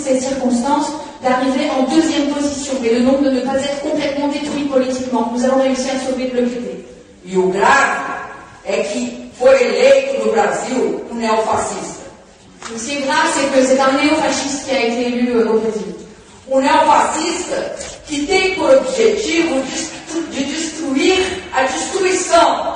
toutes ces circonstances, d'arriver en deuxième position et le nombre de ne pas être complètement détruit politiquement. Nous avons réussi à sauver le PT. E o grave é que foi eleito no Brasil um neofascista. Ce qui est grave, c'est que c'est un néofasciste qui a été élu euh, au Brésil. Um neofascista que tem por objetivo de destruir a destruição